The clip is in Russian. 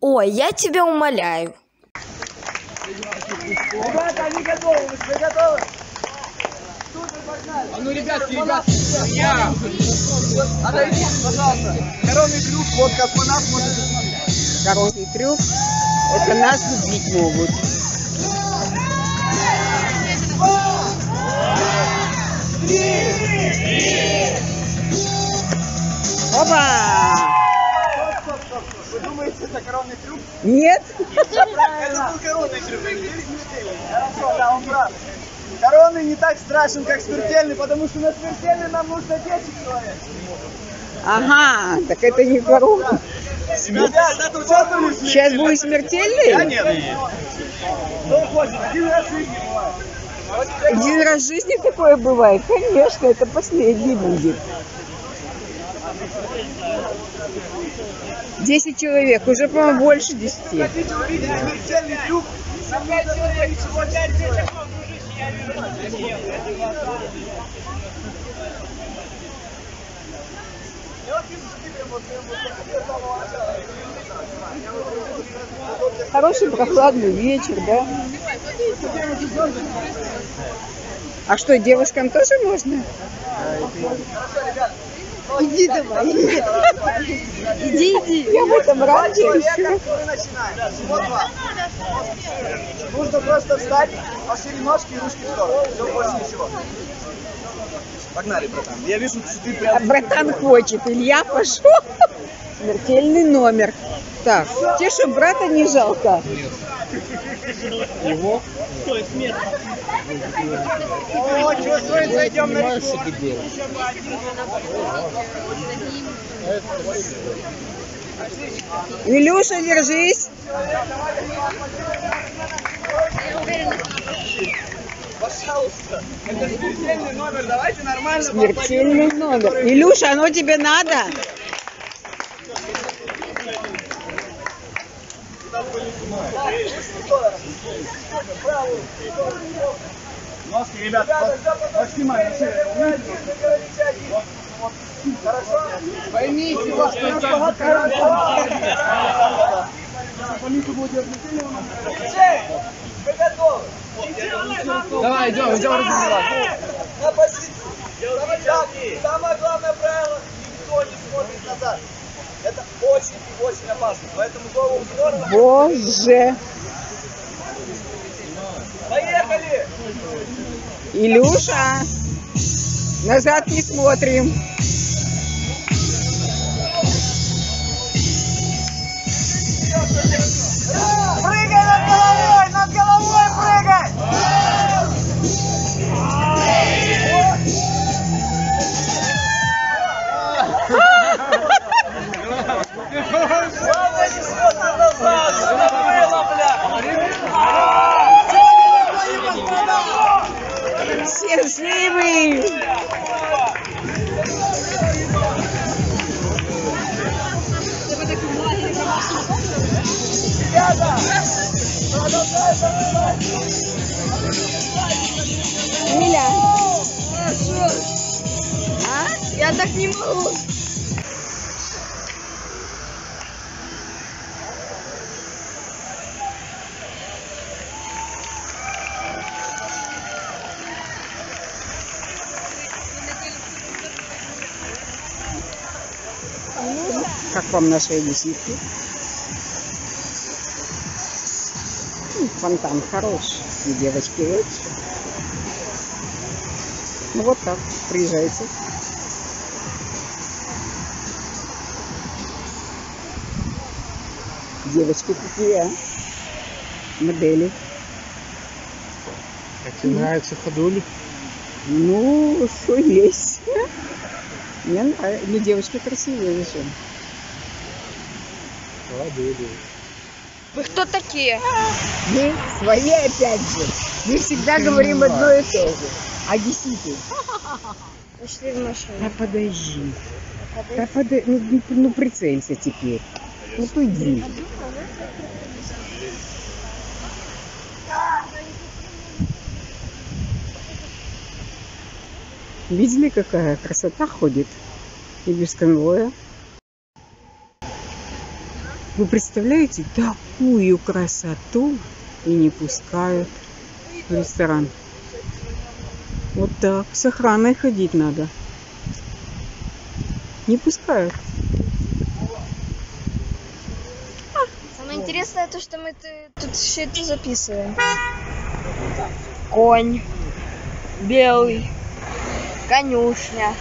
Ой, я тебя умоляю. Ребята, они готовы, вы готовы? А ну, ребятки, ребятки, я. Отойдите, пожалуйста. Коронный крюк, вот космонавт может посмотреть. Коронный трюк. Это нас любить могут. Опа! Это коронный трюк? Нет? Это был коронный трюк. Хорошо, да, он прав. Коронный не так страшен, как смертельный, потому что на смертельный нам нужно 10 человек. Ага, так это не корона. Ребята, участвовали в Сейчас будет Я смертельный? нет. Кто хочет, один раз в жизни бывает. Один раз в жизни такое бывает? Конечно, это последний будет. Десять человек, уже, по-моему, больше десяти. Хотите увидеть смертельный трюк? Нам нужно только всего 5 человек. Хороший прохладный вечер, да? А что, девушкам тоже можно? Иди давай. Иди, иди. Я в этом раде Человек, еще. который начинает. Вот два. Нужно просто встать, пошире ножки и ручки в сторону. Все, больше ничего. Погнали, братан. Я вижу, что ты А прям... братан хочет, Илья пошел. Смертельный номер. Так, что, брата не жалко? О, чувствуется, идем на реку. Илюша, держись. Пожалуйста. Это смертельный номер. Давайте нормально Смертельный номер. Илюша, оно тебе надо? Ножки, ребят, подснимай. Хорошо? Поймите, вас Вы готовы? Давай, идем, идем разогреваться. На позицию. Самое главное правило, никто не смотрит назад. Это очень и очень опасно. Поэтому голову в сторону. Боже. Илюша, назад не смотрим. Живы. Миля. А? Я так не могу. Как вам наши одесситки? М, Фонтан хороший, и девочки лучше. Ну вот так, приезжайте. Девочки какие, а? Модели. Как тебе нравятся ходули? Ну, что есть. Мне нравится. Ну, девочки красивые еще. Ходули. Вы кто такие? Мы свои опять же. Мы всегда говорим одно и то же. Одесситы. Пошли в машину. Да подожди. Да подожди. Ну, ну, ну, прицелься теперь. Ну туди. Видели, какая красота ходит? И без конвоя. Вы представляете такую красоту и не пускают в ресторан. Вот так, с охраной ходить надо. Не пускают. Самое интересное то, что мы тут все это записываем. Конь. Белый. Конюшня.